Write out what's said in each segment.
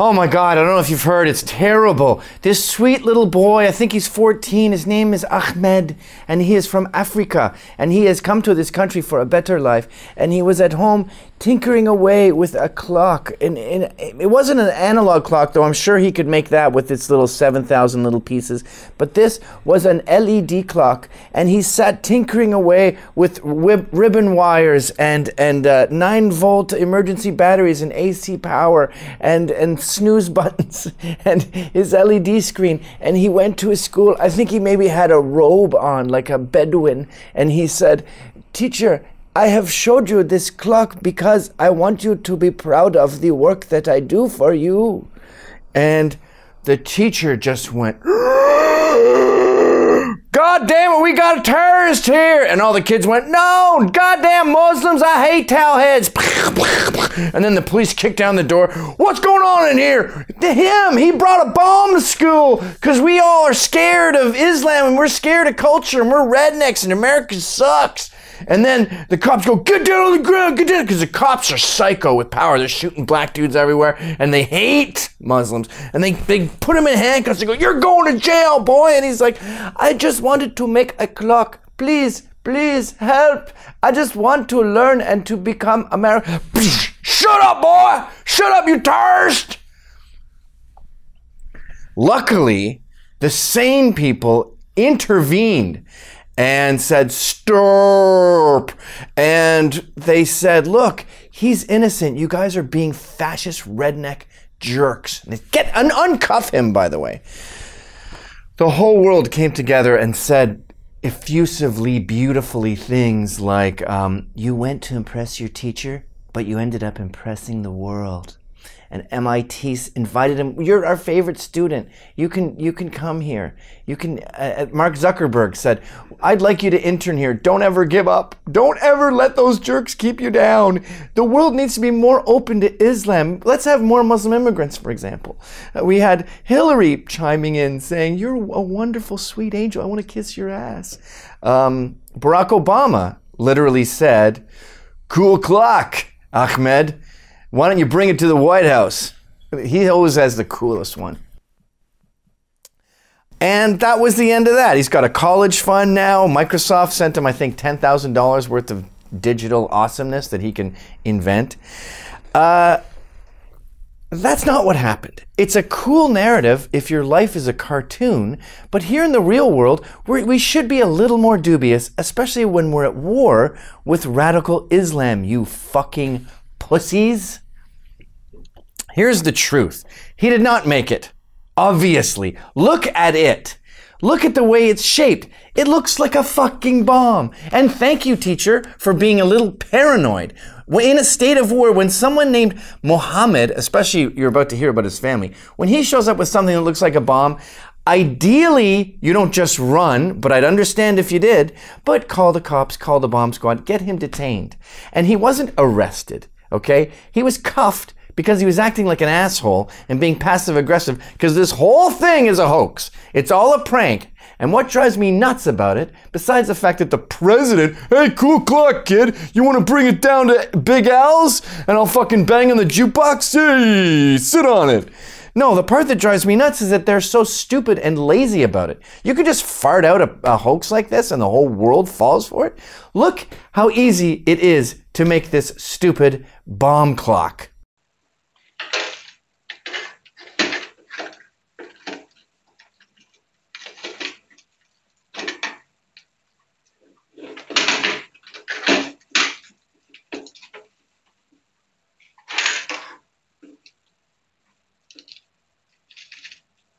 Oh my God, I don't know if you've heard, it's terrible. This sweet little boy, I think he's 14, his name is Ahmed, and he is from Africa, and he has come to this country for a better life. And he was at home tinkering away with a clock. And, and it wasn't an analog clock, though I'm sure he could make that with its little 7,000 little pieces. But this was an LED clock, and he sat tinkering away with ribbon wires and, and uh, 9 volt emergency batteries and AC power and, and snooze buttons and his LED screen. And he went to his school. I think he maybe had a robe on, like a Bedouin. And he said, Teacher, I have showed you this clock because I want you to be proud of the work that I do for you. And the teacher just went, God damn it, we got a terrorist here. And all the kids went, No, goddamn Muslims, I hate towelheads. And then the police kicked down the door. What's going on in here? To him, he brought a bomb to school because we all are scared of Islam and we're scared of culture and we're rednecks and America sucks. And then the cops go, get down on the ground, get down, because the cops are psycho with power. They're shooting black dudes everywhere, and they hate Muslims. And they, they put him in handcuffs. They go, you're going to jail, boy. And he's like, I just wanted to make a clock. Please, please help. I just want to learn and to become American. Shut up, boy. Shut up, you terrorist. Luckily, the sane people intervened and said, Stop. And they said, Look, he's innocent. You guys are being fascist redneck jerks. Get un- uncuff him, by the way. The whole world came together and said effusively, beautifully things like, um, You went to impress your teacher, but you ended up impressing the world and MIT invited him. You're our favorite student. You can you can come here. You can. Uh, uh, Mark Zuckerberg said, "I'd like you to intern here. Don't ever give up. Don't ever let those jerks keep you down. The world needs to be more open to Islam. Let's have more Muslim immigrants, for example." Uh, we had Hillary chiming in saying, "You're a wonderful, sweet angel. I want to kiss your ass." Um, Barack Obama literally said, "Cool clock, Ahmed." Why don't you bring it to the White House? He always has the coolest one. And that was the end of that. He's got a college fund now. Microsoft sent him, I think, $10,000 worth of digital awesomeness that he can invent. Uh, that's not what happened. It's a cool narrative if your life is a cartoon, but here in the real world, we should be a little more dubious, especially when we're at war with radical Islam, you fucking pussies. Here's the truth he did not make it. Obviously. Look at it. Look at the way it's shaped. It looks like a fucking bomb. And thank you, teacher, for being a little paranoid. In a state of war, when someone named Mohammed, especially you're about to hear about his family, when he shows up with something that looks like a bomb, ideally you don't just run, but I'd understand if you did, but call the cops, call the bomb squad, get him detained. And he wasn't arrested. Okay? He was cuffed because he was acting like an asshole and being passive aggressive because this whole thing is a hoax. It's all a prank. And what drives me nuts about it, besides the fact that the president, hey, cool clock, kid, you want to bring it down to Big Al's and I'll fucking bang on the jukebox? Hey, sit on it. No, the part that drives me nuts is that they're so stupid and lazy about it. You could just fart out a, a hoax like this and the whole world falls for it. Look how easy it is to make this stupid bomb clock.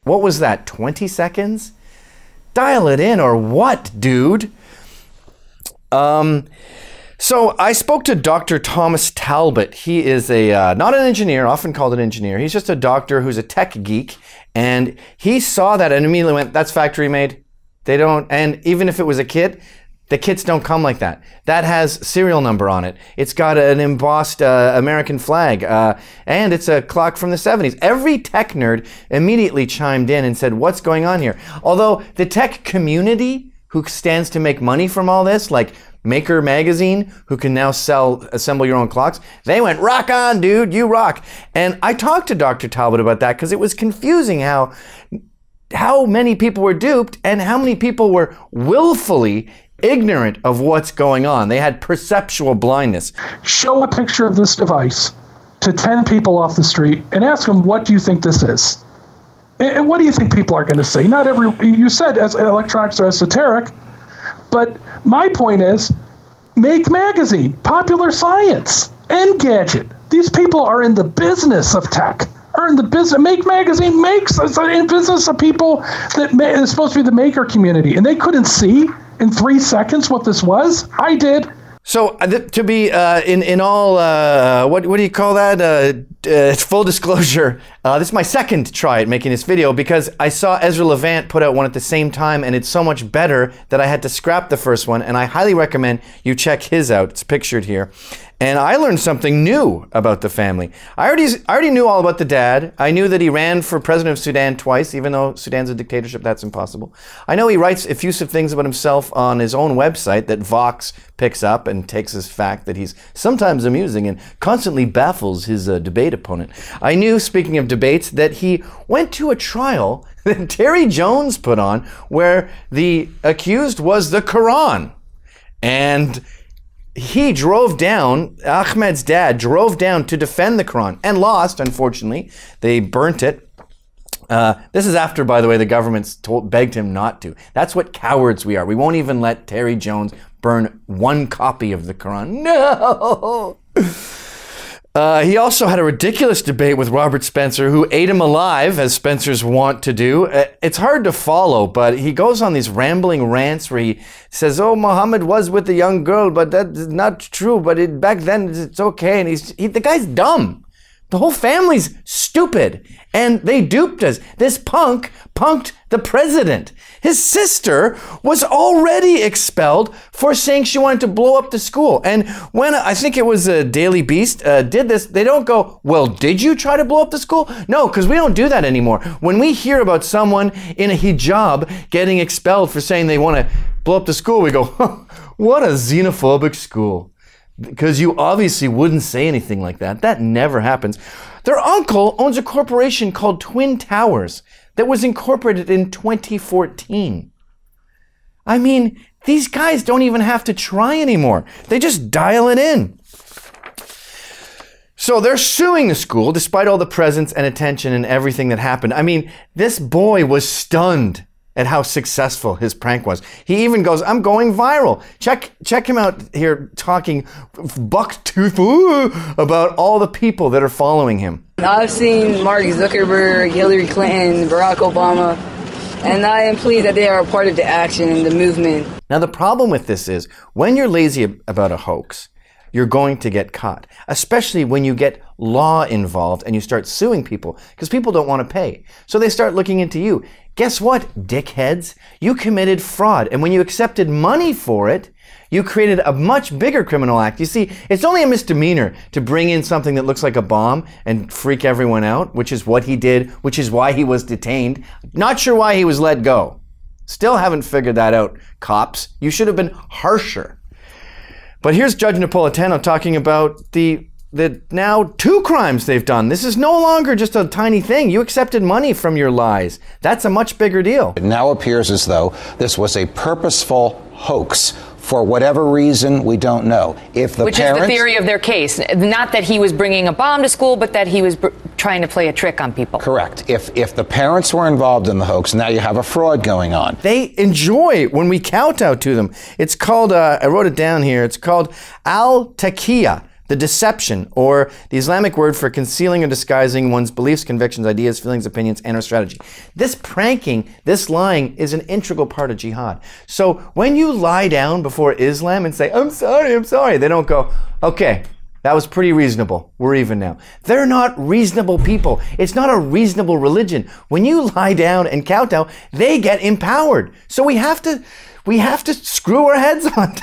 What was that, 20 seconds? Dial it in or what, dude? Um, so I spoke to Dr. Thomas Talbot. He is a uh, not an engineer, often called an engineer. He's just a doctor who's a tech geek, and he saw that and immediately went, "That's factory made. They don't." And even if it was a kit, the kits don't come like that. That has serial number on it. It's got an embossed uh, American flag, uh, and it's a clock from the 70s. Every tech nerd immediately chimed in and said, What's going on here? Although the tech community who stands to make money from all this, like Maker Magazine, who can now sell assemble your own clocks, they went, rock on, dude, you rock. And I talked to Dr. Talbot about that because it was confusing how how many people were duped and how many people were willfully ignorant of what's going on. They had perceptual blindness. Show a picture of this device to 10 people off the street and ask them, what do you think this is? And what do you think people are going to say? Not every, you said as electronics are esoteric, but my point is make magazine, popular science, Engadget. These people are in the business of tech. Are in the business. Make magazine makes in business of people that may, is supposed to be the maker community, and they couldn't see in three seconds what this was. I did. So uh, to be uh, in in all uh, what what do you call that? Uh, uh, full disclosure. Uh, this is my second try at making this video because I saw Ezra Levant put out one at the same time, and it's so much better that I had to scrap the first one. And I highly recommend you check his out. It's pictured here. And I learned something new about the family. I already, I already knew all about the dad. I knew that he ran for president of Sudan twice, even though Sudan's a dictatorship, that's impossible. I know he writes effusive things about himself on his own website that Vox picks up and takes as fact that he's sometimes amusing and constantly baffles his uh, debate opponent. I knew, speaking of debates, that he went to a trial that Terry Jones put on where the accused was the Quran. And he drove down, Ahmed's dad drove down to defend the Quran and lost, unfortunately. They burnt it. Uh, this is after, by the way, the government told, begged him not to. That's what cowards we are. We won't even let Terry Jones burn one copy of the Quran. No! Uh, he also had a ridiculous debate with Robert Spencer, who ate him alive, as Spencers want to do. Uh, it's hard to follow, but he goes on these rambling rants where he says, "Oh, Muhammad was with a young girl, but that's not true. But it, back then, it's okay." And he's he, the guy's dumb. The whole family's stupid. And they duped us. This punk punked the president. His sister was already expelled for saying she wanted to blow up the school. And when I think it was a Daily Beast uh, did this, they don't go, Well, did you try to blow up the school? No, because we don't do that anymore. When we hear about someone in a hijab getting expelled for saying they want to blow up the school, we go, What a xenophobic school because you obviously wouldn't say anything like that. That never happens. Their uncle owns a corporation called Twin Towers that was incorporated in 2014. I mean, these guys don't even have to try anymore. They just dial it in. So they're suing the school despite all the presence and attention and everything that happened. I mean, this boy was stunned at how successful his prank was. He even goes, "I'm going viral." Check check him out here talking buck tooth about all the people that are following him. I've seen Mark Zuckerberg, Hillary Clinton, Barack Obama, and I am pleased that they are a part of the action and the movement. Now the problem with this is when you're lazy about a hoax, you're going to get caught, especially when you get law involved and you start suing people because people don't want to pay. So they start looking into you. Guess what, dickheads? You committed fraud. And when you accepted money for it, you created a much bigger criminal act. You see, it's only a misdemeanor to bring in something that looks like a bomb and freak everyone out, which is what he did, which is why he was detained. Not sure why he was let go. Still haven't figured that out, cops. You should have been harsher. But here's Judge Napolitano talking about the the now two crimes they've done. This is no longer just a tiny thing. You accepted money from your lies. That's a much bigger deal. It now appears as though this was a purposeful hoax for whatever reason we don't know. If the Which parents, is the theory of their case, not that he was bringing a bomb to school, but that he was trying to play a trick on people. Correct. If if the parents were involved in the hoax, now you have a fraud going on. They enjoy when we kowtow to them. It's called. Uh, I wrote it down here. It's called al taqiyya the deception, or the Islamic word for concealing or disguising one's beliefs, convictions, ideas, feelings, opinions, and or strategy. This pranking, this lying, is an integral part of jihad. So when you lie down before Islam and say, I'm sorry, I'm sorry, they don't go, okay, that was pretty reasonable. We're even now. They're not reasonable people. It's not a reasonable religion. When you lie down and kowtow, they get empowered. So we have to we have to screw our heads on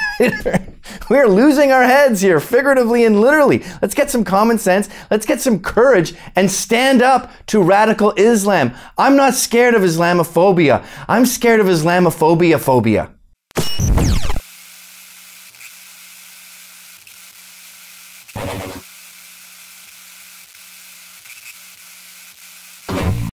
We're losing our heads here, figuratively and literally. Let's get some common sense. Let's get some courage and stand up to radical Islam. I'm not scared of Islamophobia. I'm scared of Islamophobia phobia.